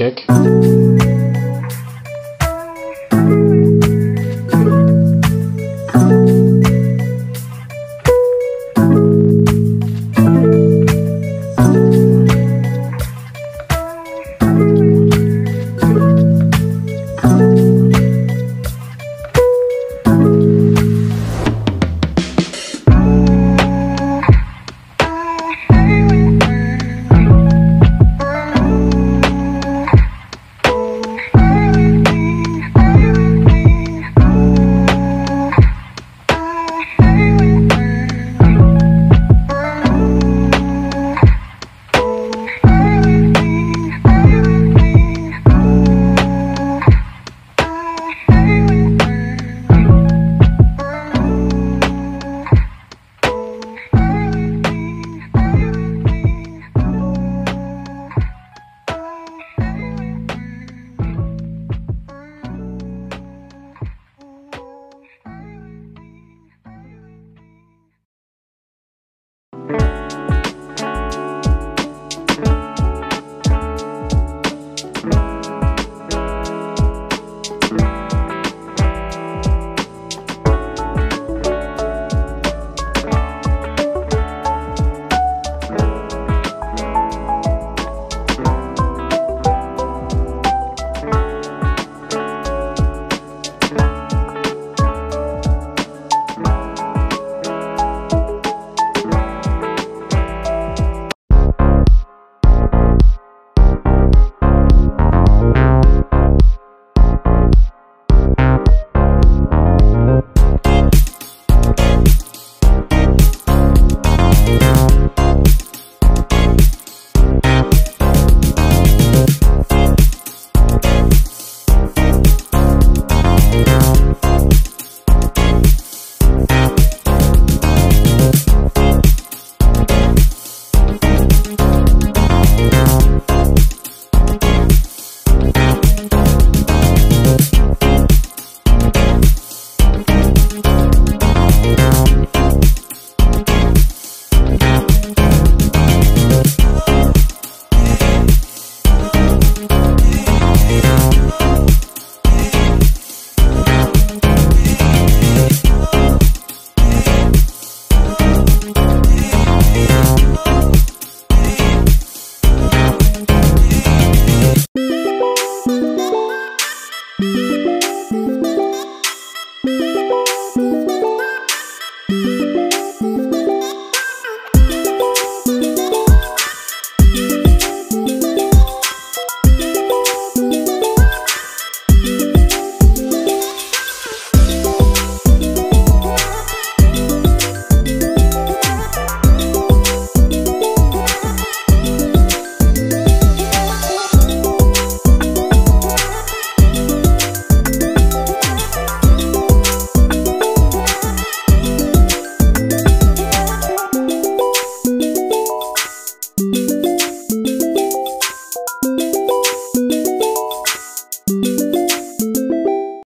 kick.